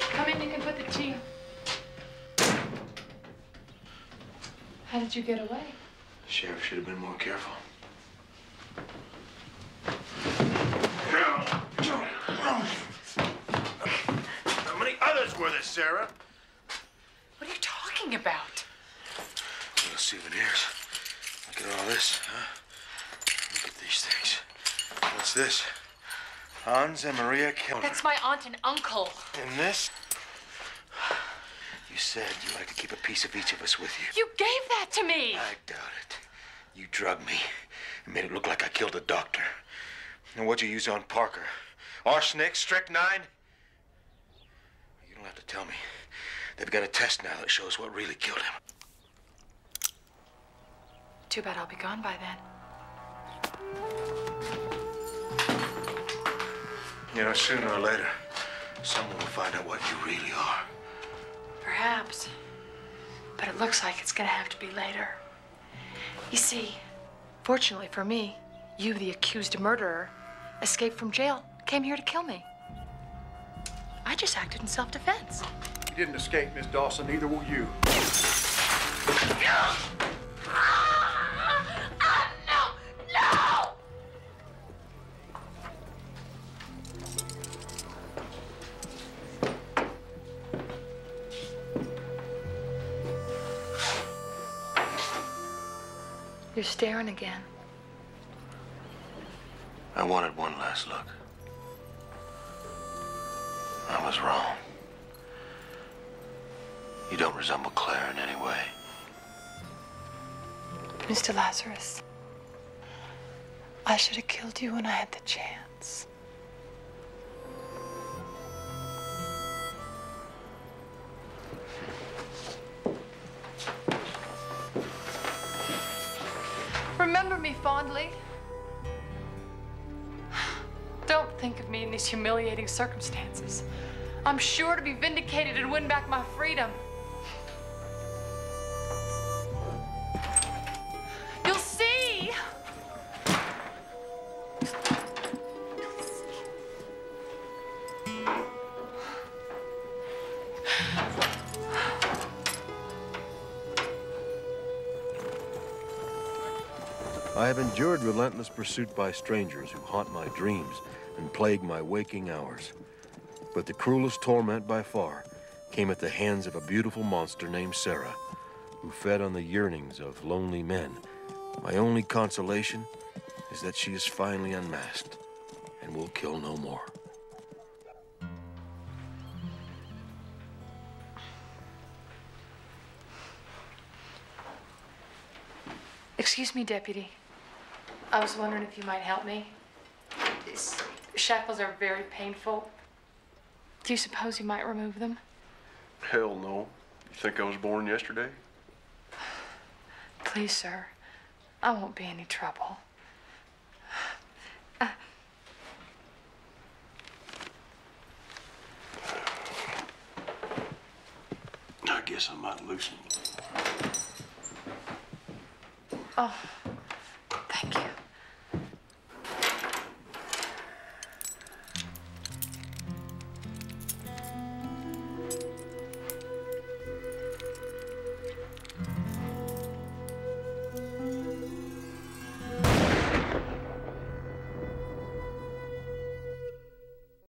Come in, you can put the tea. How did you get away? The Sheriff should have been more careful. How many others were there, Sarah? What are you talking about? Little souvenirs. Look at all this, huh? Look at these things. What's this? Hans and Maria Kellner. That's my aunt and uncle. And this? You said you like to keep a piece of each of us with you. You gave that to me. I doubt it. You drugged me and made it look like I killed a doctor. And what'd you use on Parker? Arsenic, strychnine? You don't have to tell me. They've got a test now that shows what really killed him. Too bad I'll be gone by then. You know, sooner or later, someone will find out what you really are. Perhaps. But it looks like it's gonna have to be later. You see, fortunately for me, you, the accused murderer, escaped from jail, came here to kill me. I just acted in self defense. You didn't escape, Miss Dawson. Neither will you. You're staring again. I wanted one last look. I was wrong. You don't resemble Claire in any way. Mr. Lazarus, I should have killed you when I had the chance. Remember me fondly. Don't think of me in these humiliating circumstances. I'm sure to be vindicated and win back my freedom. I have endured relentless pursuit by strangers who haunt my dreams and plague my waking hours. But the cruelest torment by far came at the hands of a beautiful monster named Sarah, who fed on the yearnings of lonely men. My only consolation is that she is finally unmasked and will kill no more. Excuse me, Deputy. I was wondering if you might help me. These shackles are very painful. Do you suppose you might remove them? Hell no. You think I was born yesterday? Please, sir. I won't be any trouble. Uh, I guess I might loosen. Oh,